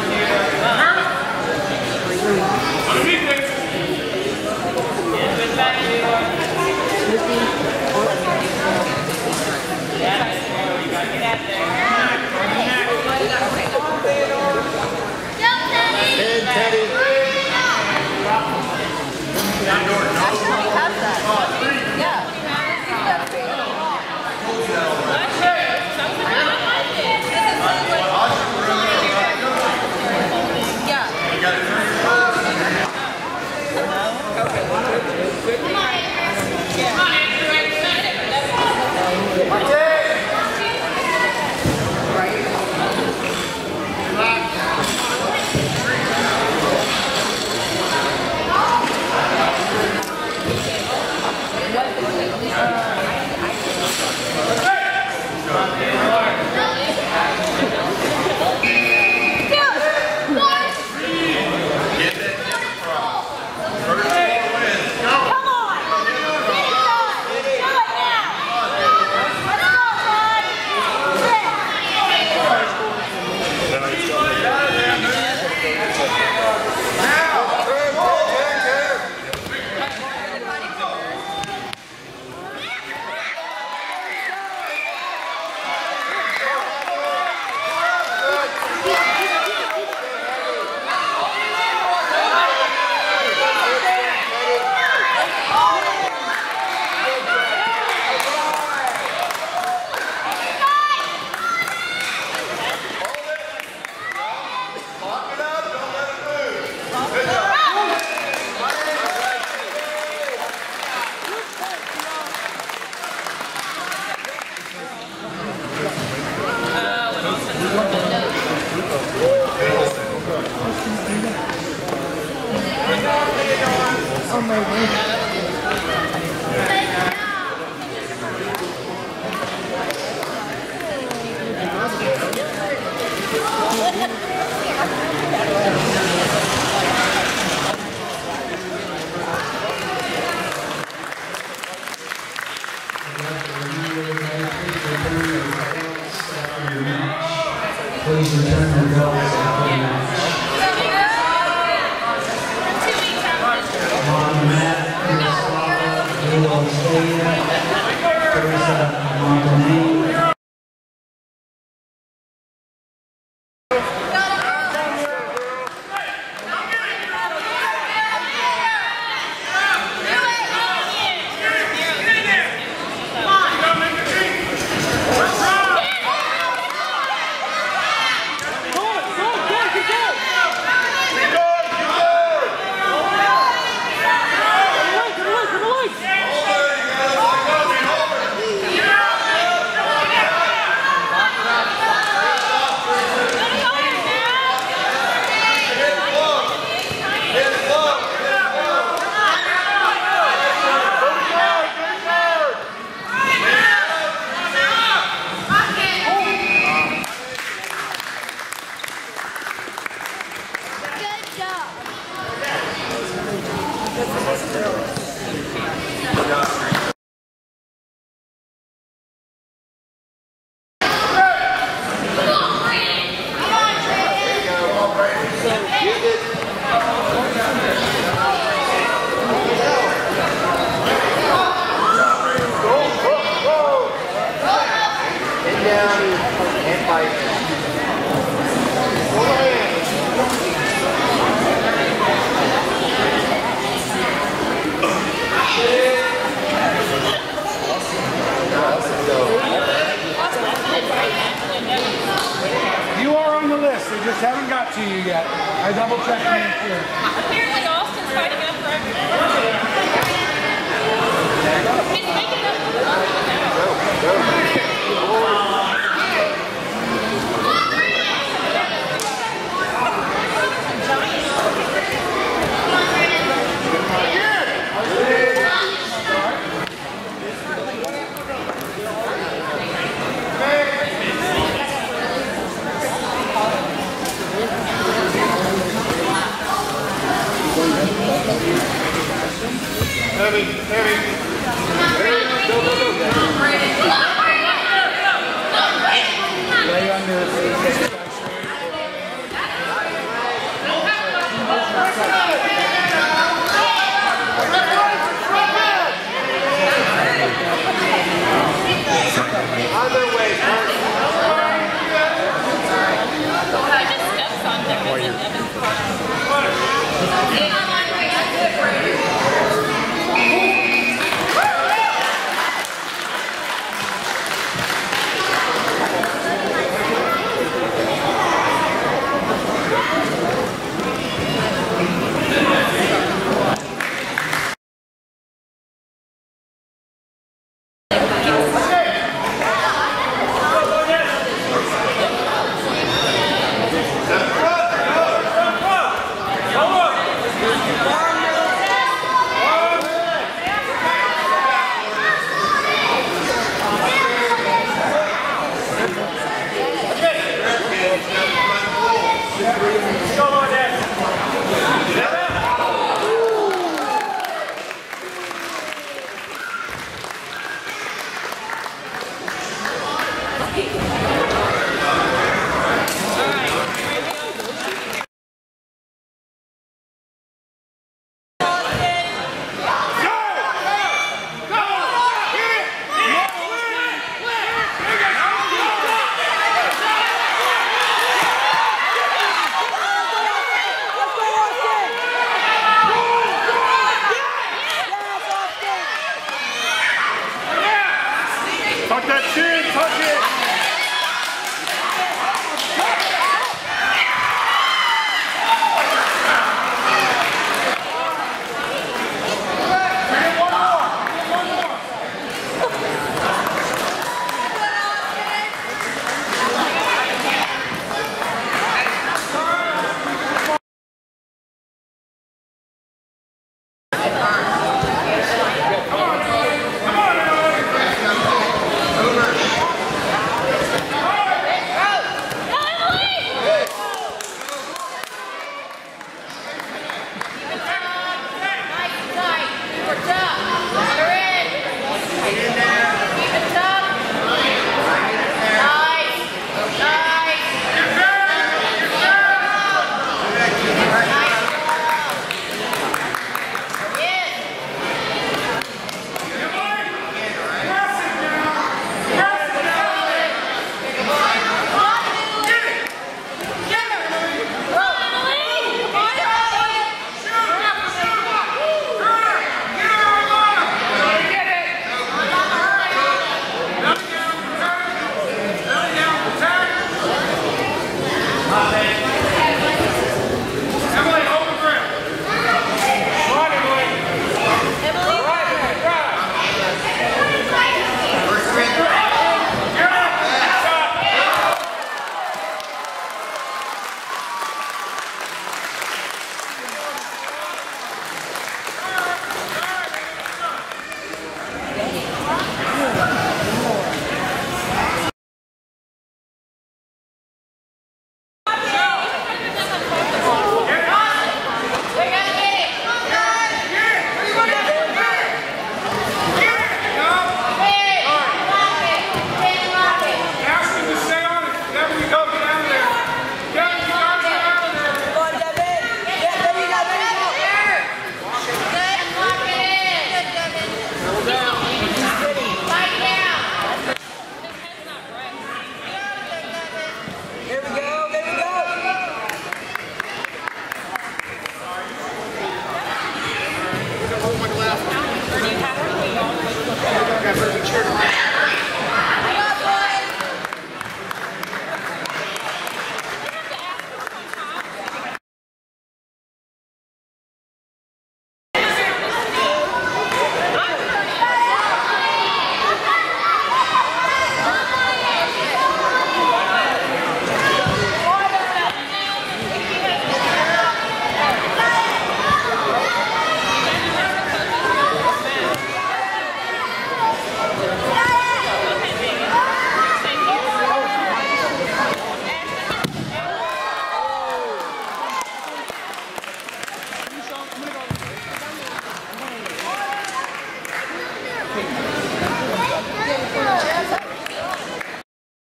down here. Hold it. I double